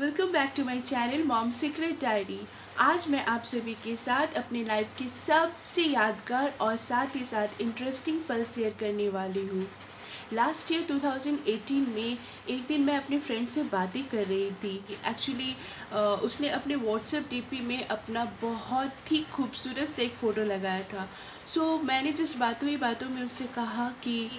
Back to my channel mom secret diary आज मैं आप सभी के साथ अपनी लाइफ की सबसे यादगार और साथ ही साथ इंटरेस्टिंग पल शेयर करने वाली हूँ। लास्ट ईयर 2018 में एक दिन मैं अपने फ्रेंड से बातें कर रही थी। एक्चुअली उसने अपने व्हाट्सएप डीपी में अपना बहुत ही खूबसूरत से एक फ़ोटो लगाया था। सो so, मैंने जिस बातों ही बातों में उससे कहा कि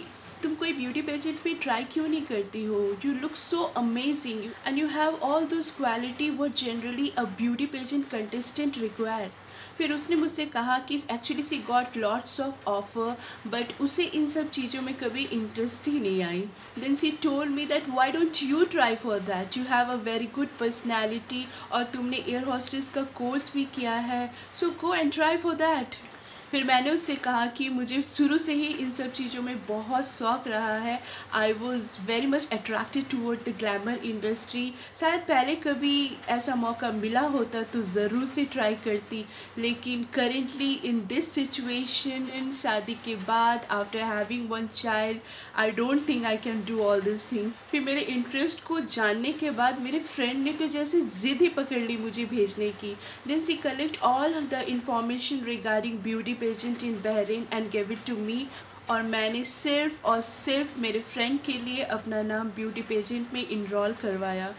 तुम कोई ब्यूटी पेजेंट पे ट्राई क्यों नहीं करती हो? You look so amazing and you have all those quality what generally a beauty pageant contestant require फिर उसने मुझसे कहा कि actually she got lots of offer but उसे इन सब चीज़ों में कभी इंटरेस्ट ही नहीं आई। Then she told me that why don't you try for that you have a very good personality और तुमने एयर हॉस्टेस का कोर्स भी किया है। So go and try for that फिर मैंने उससे कहा कि मुझे शुरू से ही इन सब चीज़ों में बहुत शौक रहा है। I was very much attracted toward the glamour industry शायद पहले कभी ऐसा मौका मिला होता तो ज़रूर से ट्राई करती, लेकिन currently in this situation in शादी के बाद after having one child I don't think I can do all this thing फिर मेरे इंटरेस्ट को जानने के बाद मेरे फ्रेंड ने तो जैसे ज़िद ही पकड़ ली मुझे भेजने की। Then she collect all the information regarding beauty pageant in Bahrain and give it to me और मैंने सिर्फ़ और सिर्फ़ मेरे फ्रेंड के लिए अपना नाम ब्यूटी पेजेंट में इनरोल करवाया।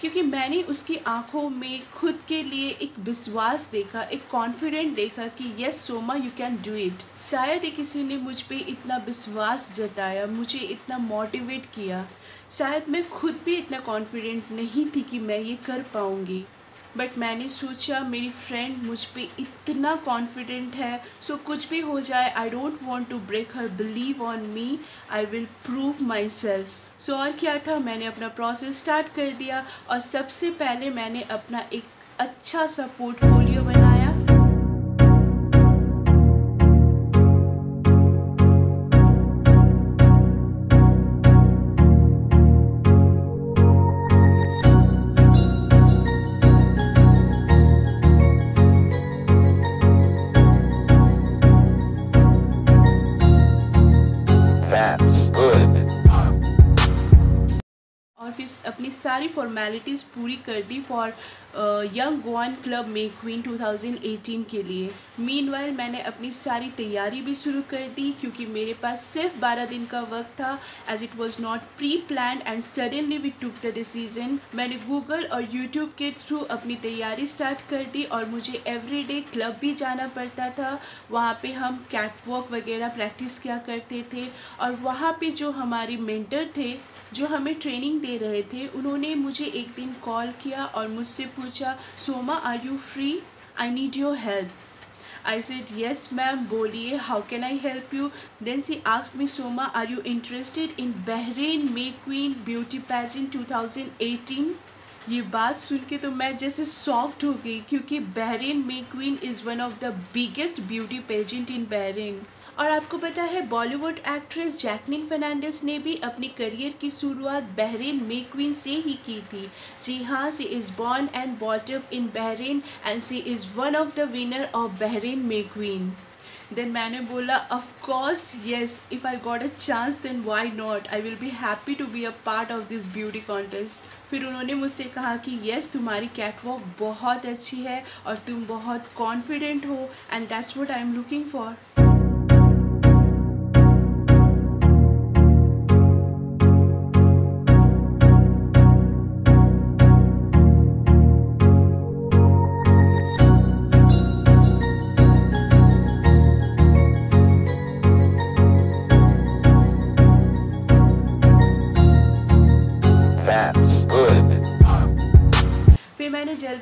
क्योंकि मैंने उसकी आँखों में खुद के लिए एक विश्वास देखा, एक कॉन्फिडेंट देखा कि yes Soma you can do it शायद ही किसी ने मुझ पे इतना विश्वास जताया, मुझे इतना मोटिवेट किया। शायद मैं खुद भी इतना कॉन्फिडेंट नहीं थी कि मैं ये कर पाऊँगी। बट मैंने सोचा, मेरी फ्रेंड मुझ पर इतना कॉन्फिडेंट है। सो so कुछ भी हो जाए I don't want to break her believe on me I will prove myself so और क्या था? मैंने अपना प्रोसेस स्टार्ट कर दिया। और सबसे पहले मैंने अपना एक अच्छा सा पोर्टफोलियो बनाया। फिर अपनी सारी फॉर्मेलिटीज़ पूरी कर दी for young Goan club May queen 2018 के लिए। मीन मैंने अपनी सारी तैयारी भी शुरू कर दी क्योंकि मेरे पास सिर्फ़ 12 दिन का वक्त था as it was not pre plan and suddenly we took the decision मैंने गूगल और यूट्यूब के थ्रू अपनी तैयारी स्टार्ट कर दी और मुझे एवरी डे क्लब भी जाना पड़ता था। वहाँ पे हम कैट वॉक वगैरह प्रैक्टिस किया करते थे और वहाँ पे जो हमारे मेंटर थे, जो हमें ट्रेनिंग दे रहे थे, उन्होंने मुझे एक दिन कॉल किया और मुझसे पूछा Soma are you free I need your help I said yes ma'am बोलिए how can I help you then she ask me Soma are you interested in Bahrain May queen beauty pageant 2018 ये बात सुन के तो मैं जैसे soft हो गई, क्योंकि Bahrain May queen is one of the biggest beauty pageant in Bahrain और आपको पता है बॉलीवुड एक्ट्रेस जैकलिन फर्नांडिस ने भी अपनी करियर की शुरुआत बहरीन मे क्वीन से ही की थी। जी हाँ she is born and brought up in Bahrain and she is one of the winner of Bahrain May queen then मैंने बोला of course yes if I got a chance then why not I will be happy to be a part of this beauty contest फिर उन्होंने मुझसे कहा कि yes तुम्हारी catwalk बहुत अच्छी है और तुम बहुत कॉन्फिडेंट हो and that's what I am looking for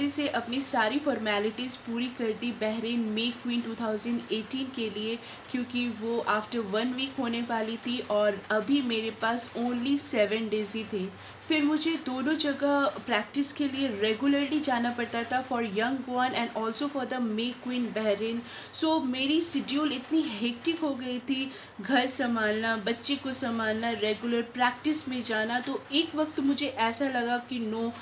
जल्दी से अपनी सारी फॉर्मेलिटीज़ पूरी कर दी बहरीन मे क्वीन 2018 के लिए, क्योंकि वो आफ्टर वन वीक होने वाली थी और अभी मेरे पास ओनली सेवन डेज़ ही थे। फिर मुझे दोनों जगह प्रैक्टिस के लिए रेगुलरली जाना पड़ता था for young one and also for the May queen Bahrain. So मेरी शेड्यूल इतनी हेक्टिक हो गई थी, घर संभालना, बच्चे को संभालना रेगुलर प्रैक्टिस में जाना तो एक वक्त मुझे ऐसा लगा कि no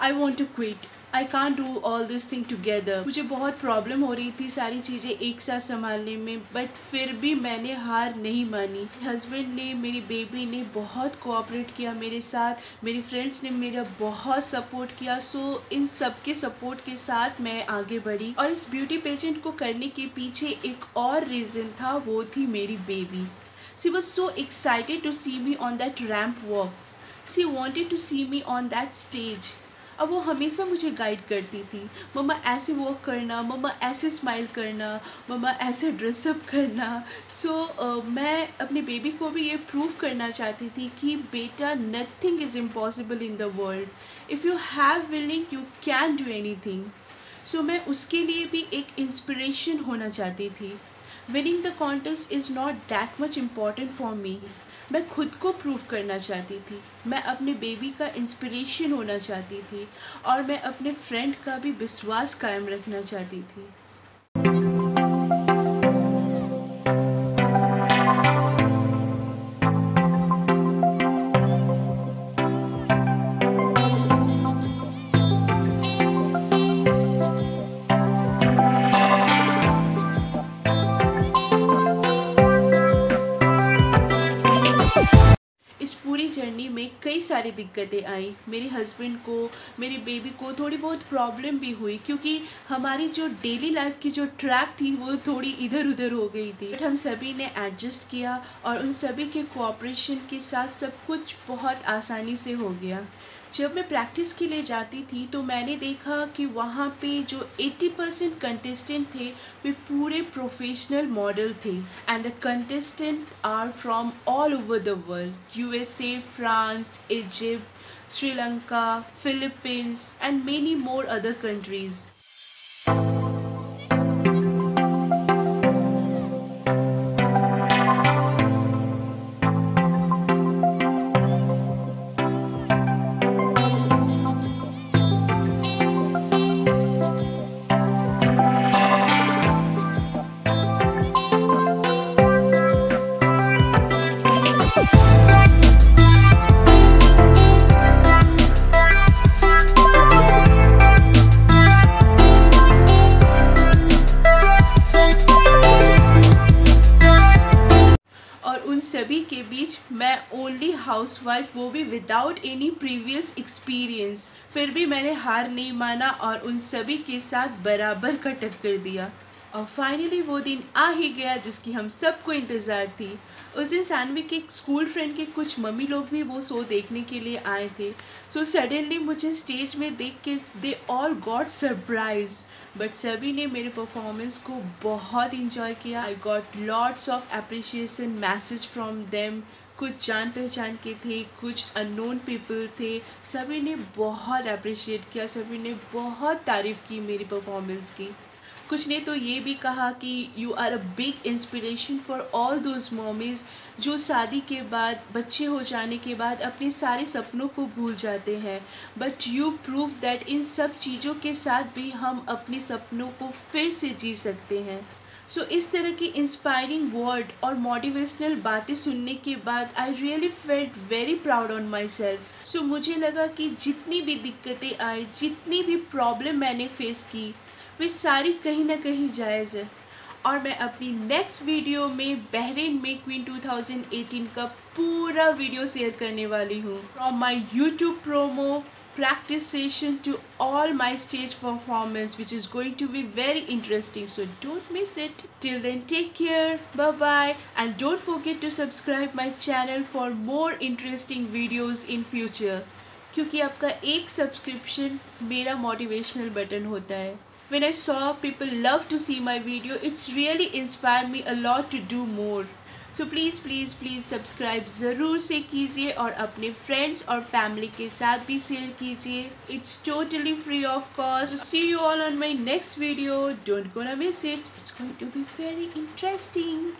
I want to quit I can do all this thing together मुझे बहुत प्रॉब्लम हो रही थी सारी चीज़ें एक साथ संभालने में बट फिर भी मैंने हार नहीं मानी। हस्बैंड ने, मेरी बेबी ने बहुत कोऑपरेट किया मेरे साथ, मेरी फ्रेंड्स ने मेरा बहुत सपोर्ट किया सो इन सब के सपोर्ट के साथ मैं आगे बढ़ी। और इस ब्यूटी पेजेंट को करने के पीछे एक और रीज़न था, वो थी मेरी baby she was so excited to see me on that ramp walk she wanted to see me on that stage अब वो हमेशा मुझे गाइड करती थी। मम्मा ऐसे वॉक करना मम्मा ऐसे स्माइल करना मम्मा ऐसे ड्रेसअप करना। सो so, uh, मैं अपने बेबी को भी ये प्रूव करना चाहती थी कि बेटा nothing is impossible in the world if you have willing you can do anything so मैं उसके लिए भी एक इंस्पिरेशन होना चाहती थी। Winning the contest is not that much important for me मैं खुद को प्रूव करना चाहती थी। मैं अपने बेबी का इंस्पिरेशन होना चाहती थी और मैं अपने फ्रेंड का भी विश्वास कायम रखना चाहती थी। जर्नी में कई सारी दिक्कतें आई। मेरे हस्बैंड को, मेरी बेबी को थोड़ी बहुत प्रॉब्लम भी हुई क्योंकि हमारी जो डेली लाइफ की जो ट्रैक थी वो थोड़ी इधर उधर हो गई थी। बट हम सभी ने एडजस्ट किया और उन सभी के कोऑपरेशन के साथ सब कुछ बहुत आसानी से हो गया। जब मैं प्रैक्टिस के लिए जाती थी तो मैंने देखा कि वहाँ पे जो 80 परसेंट कंटेस्टेंट थे, वे पूरे प्रोफेशनल मॉडल थे। And the contestant are from all over the world USA France Egypt Sri Lanka Philippines and many more other countries only housewife वो भी विदाउट एनी प्रीवियस एक्सपीरियंस फिर भी मैंने हार नहीं माना और उन सभी के साथ बराबर का टक्कर दिया। और फाइनली वो दिन आ ही गया जिसकी हम सबको इंतज़ार थी। उस दिन सानवी के स्कूल फ्रेंड के कुछ मम्मी लोग भी वो शो देखने के लिए आए थे। सो so, सडनली मुझे स्टेज में देख के they all got surprise but सभी ने मेरे परफॉर्मेंस को बहुत इंजॉय किया। I got lots of appreciation message from them कुछ जान पहचान के थे, कुछ अननोन पीपल थे। सभी ने बहुत अप्रिशिएट किया, सभी ने बहुत तारीफ़ की मेरी परफॉर्मेंस की। कुछ ने तो ये भी कहा कि you are a big inspiration for all those mommies जो शादी के बाद, बच्चे हो जाने के बाद अपने सारे सपनों को भूल जाते हैं। बट यू प्रूव दैट इन सब चीज़ों के साथ भी हम अपने सपनों को फिर से जी सकते हैं। सो so, इस तरह की इंस्पायरिंग वर्ड और मोटिवेशनल बातें सुनने के बाद I really felt very proud on myself so मुझे लगा कि जितनी भी दिक्कतें आई जितनी भी प्रॉब्लम मैंने फेस की वे सारी कहीं ना कहीं जायज़ है। और मैं अपनी नेक्स्ट वीडियो में बहरीन में क्वीन 2018 का पूरा वीडियो शेयर करने वाली हूँ। From my YouTube promo practice session to all my stage performance which is going to be very interesting so don't miss it till then take care bye bye and don't forget to subscribe my channel for more interesting videos in future क्योंकि आपका एक subscription मेरा motivational button होता है when I saw people love to see my video it's really inspired me a lot to do more So please please please subscribe ज़रूर से कीजिए और अपने फ्रेंड्स और फैमिली के साथ भी शेयर कीजिए। It's totally free of cost see you all on my next video don't gonna miss it it's going to be very interesting